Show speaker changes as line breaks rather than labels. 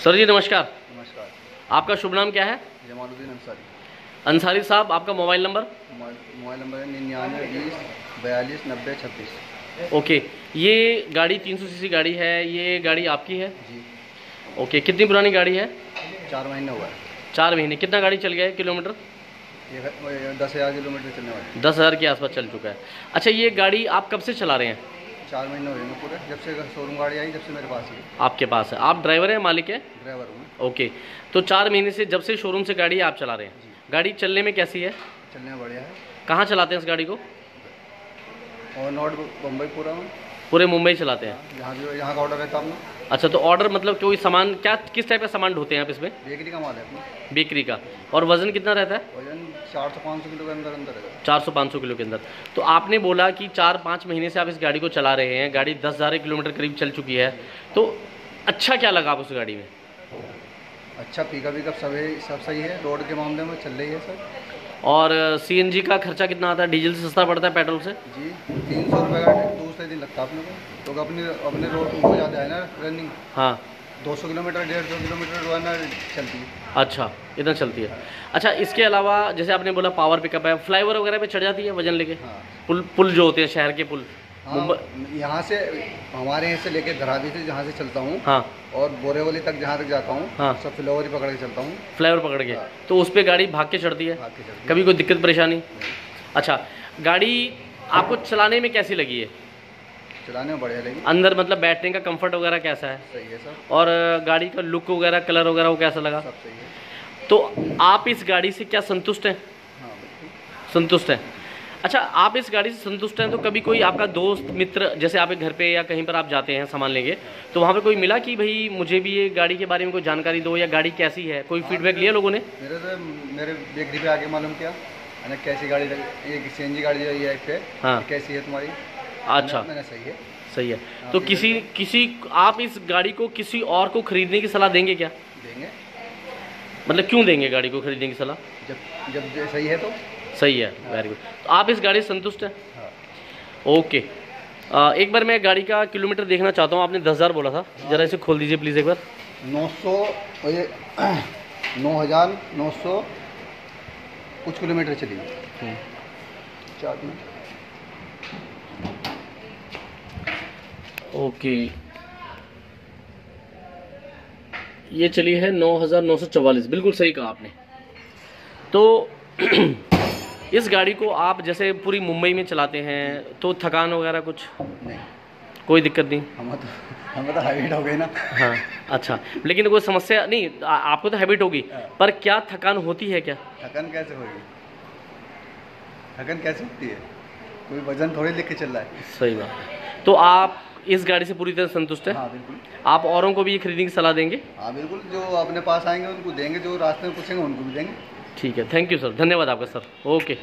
Sir जी नमस्कार।
नमस्कार।
आपका शुभ नाम क्या है?
जमालुद्दीन अंसारी।
अंसारी साहब आपका मोबाइल नंबर?
मोबाइल नंबर है निन्यानवे बीस बयालीस नब्बे छब्बीस।
ओके ये गाड़ी तीन 300 सीसी गाड़ी है ये गाड़ी आपकी है?
जी।
ओके कितनी पुरानी गाड़ी है?
चार महीने हुआ है।
चार महीने। कितना गाड़ी चल गया है किलोमीटर?
दस हज़ार किलोमीटर चलने वाली
दस हज़ार के आसपास चल चुका है। अच्छा ये गाड़ी आप कब से चला रहे हैं?
चार महीने हुए पूरे। जब से शोरूम गाड़ी आई जब से मेरे पास है।
आपके पास है। आप ड्राइवर हैं मालिक है?
ड्राइवर हूँ
ओके तो चार महीने से जब से शोरूम से गाड़ी आप चला रहे हैं गाड़ी चलने में कैसी है?
चलने में बढ़िया है।
कहाँ चलाते हैं इस गाड़ी को?
और नॉर्थ बम्बई पूरा हूँ।
पूरे मुंबई चलाते हैं।
यहाँ यहाँ का ऑर्डर रहता अपना
अच्छा तो ऑर्डर मतलब कोई सामान क्या किस टाइप का सामान ढोते हैं आप इसमें?
बेकरी का माल है अपना।
बेकरी का। और वज़न कितना रहता है?
वज़न चार सौ पाँच सौ किलो के अंदर अंदर है।
चार सौ पाँच सौ किलो के अंदर। तो आपने बोला कि चार पाँच महीने से आप इस गाड़ी को चला रहे हैं गाड़ी दस हज़ार किलोमीटर करीब चल चुकी है। तो अच्छा क्या लगा आप उस गाड़ी में?
अच्छा पिकअप विकअप सब है सब सही है। रोड के मामले में चल रही है सर।
और सीएनजी का खर्चा कितना आता है? डीजल से सस्ता पड़ता है पेट्रोल से?
जी तीन सौ रुपये का दूसरे दिन लगता है अपने को। तो अपने अपने रोड हो जाता है ना रनिंग
हाँ।
दो सौ किलोमीटर डेढ़ सौ किलोमीटर रोज़ाना चलती है।
अच्छा इतना चलती है। अच्छा इसके अलावा जैसे आपने बोला पावर पिकअप है फ्लाईओवर वगैरह पे चढ़ जाती है वज़न लेके?
हाँ।
पुल पुल जो होते हैं शहर के पुल।
हाँ
मुंबई
यहाँ से हमारे यहाँ से लेके धरादी से जहाँ से चलता हूँ।
हाँ।
और बोरेवली तक जहाँ तक जाता हूँ
हाँ।
सब फ्लावर ही पकड़ के चलता हूँ।
फ्लाईओवर पकड़ के।
हाँ।
तो उस पर गाड़ी भाग के चढ़ती है?
भाग के
कभी कोई दिक्कत परेशानी? अच्छा गाड़ी आपको चलाने में कैसी लगी है?
चलाने में बढ़िया लगी।
अंदर मतलब बैठने का कंफर्ट वगैरह कैसा है?
सही है सर
और गाड़ी का लुक वगैरह कलर वगैरह वो कैसा लगा?
सब सही है।
तो आप इस गाड़ी से क्या संतुष्ट हैं?
हाँ
संतुष्ट हैं? अच्छा आप इस गाड़ी से संतुष्ट हैं तो कभी कोई आपका दोस्त मित्र जैसे आप एक घर पे या कहीं पर आप जाते हैं सामान लेंगे तो वहाँ पे कोई मिला कि भाई मुझे भी ये गाड़ी के बारे में कोई जानकारी दो या गाड़ी कैसी है? कोई फीडबैक लिया लोगों ने?
मेरे से मेरे बेकरी पे आके मालूम किया मैंने कैसी गाड़ी ये सी एन जी गाड़ी है पे
हाँ।
कैसी है तुम्हारी?
अच्छा।
मैंने सही है।
सही है।
हाँ,
तो किसी किसी आप इस गाड़ी को किसी और को खरीदने की सलाह देंगे क्या?
देंगे।
मतलब क्यों देंगे गाड़ी को खरीदने की सलाह?
जब जब सही है तो।
सही है वेरी गुड तो आप इस गाड़ी से संतुष्ट हैं?
हाँ।
ओके। आ, एक बार मैं गाड़ी का किलोमीटर देखना चाहता हूँ आपने दस हज़ार बोला था। ज़रा इसे खोल दीजिए प्लीज़ एक बार।
नौ सौ ये नौ हज़ार नौ सौ कुछ किलोमीटर चली चार मिनट
ओके। ये चली है नौ हज़ार नौ सौ चवालीस। बिल्कुल सही कहा आपने। तो इस गाड़ी को आप जैसे पूरी मुंबई में चलाते हैं तो थकान वगैरह कुछ?
नहीं।
कोई दिक्कत नहीं?
हम तो हम तो हाईवेट हो गए ना।
हाँ अच्छा। लेकिन कोई समस्या नहीं आ, आपको तो हैबिट होगी पर क्या थकान होती है क्या?
थकान कैसे होगी? थकन कैसे होती है? कोई वज़न थोड़ी लेके चल रहा है।
सही बात है। तो आप इस गाड़ी से पूरी तरह संतुष्ट है?
हाँ बिल्कुल।
आप औरों को भी ये खरीदने की सलाह देंगे?
हाँ बिल्कुल। जो अपने पास आएँगे उनको देंगे। जो रास्ते में पूछेंगे उनको भी देंगे।
ठीक है थैंक यू सर धन्यवाद आपका सर ओके